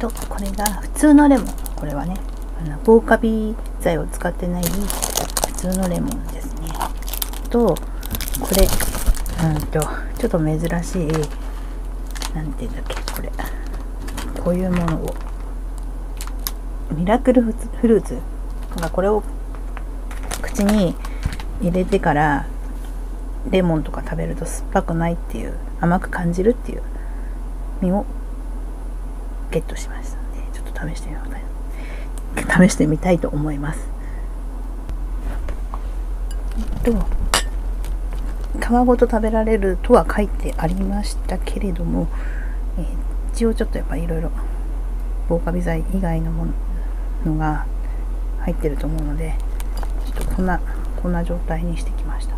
と、これが普通のレモン。これはね、あの防カビ剤を使ってない普通のレモンですね。と、これ、うんと、ちょっと珍しい、なんていうんだっけ、これ。こういうものを。ミラクルフルーツ。なんかこれを口に入れてからレモンとか食べると酸っぱくないっていう甘く感じるっていう実をゲットしましたのでちょっと試してみよう試してみたいと思います。えっと皮ごと食べられるとは書いてありましたけれども、え、一応ちょっとやっぱいろいろ防カビ剤以外のものが入ってると思うのでちょっとこんなこんな状態にしてきました。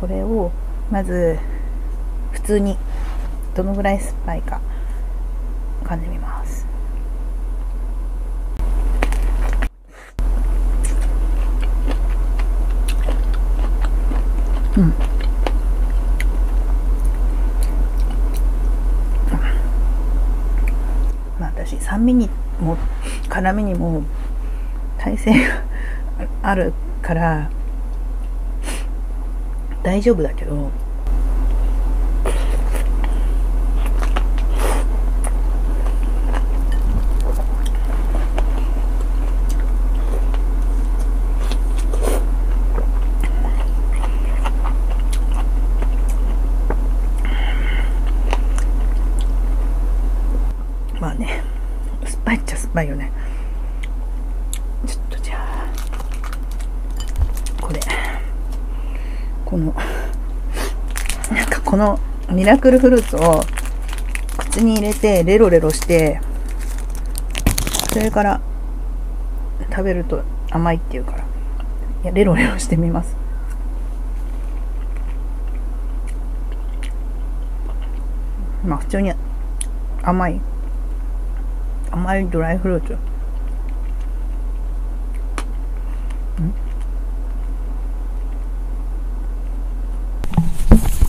これをまず普通にどのぐらい酸っぱいか。噛んでみます。うん。まあ私酸味にも辛みにも耐性があるから大丈夫だけどまあね酸っぱいっちゃ酸っぱいよね。ちょっとじゃあこれ。このなんかこのミラクルフルーツを口に入れてレロレロしてそれから食べると甘いっていうから。いやレロレロしてみます。まあ普通に甘い。甘いドライフルーツ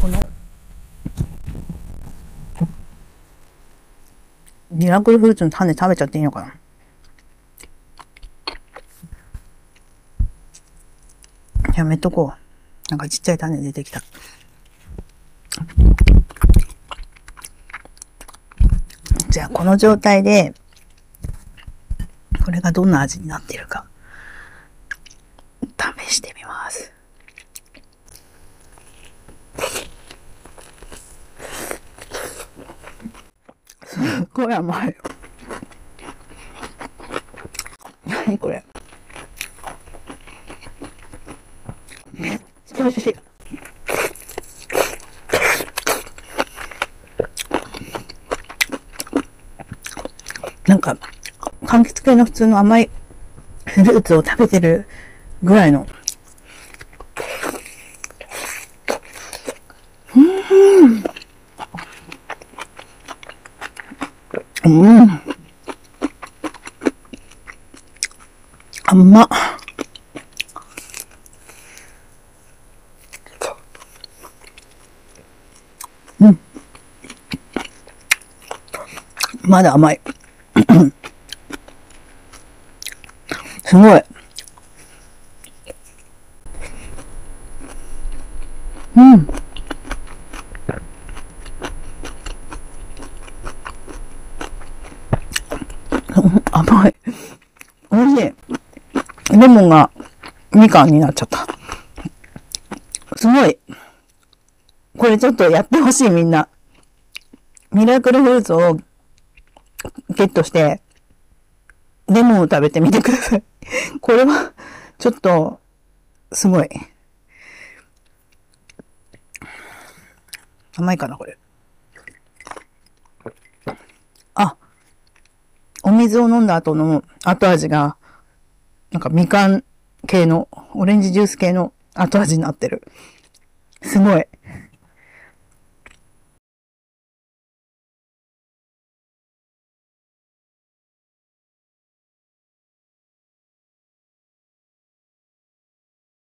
このミラクルフルーツの種食べちゃっていいのかなやめとこう。なんかちっちゃい種出てきた。じゃあこの状態で、これがどんな味になっているか、試してみます。すっごい甘い。何これ。めっちゃ美味しい。なんか、柑橘系の普通の甘いフルーツを食べてるぐらいの。うん。うん。甘っ。うん。まだ甘い。すごい。うん。甘い。美味しい。レモンがみかんになっちゃった。すごい。これちょっとやってほしいみんな。ミラクルフルーツをゲットして、レモンを食べてみてください。これは、ちょっと、すごい。甘いかな、これ。あ、お水を飲んだ後の後味が、なんかみかん系の、オレンジジュース系の後味になってる。すごい。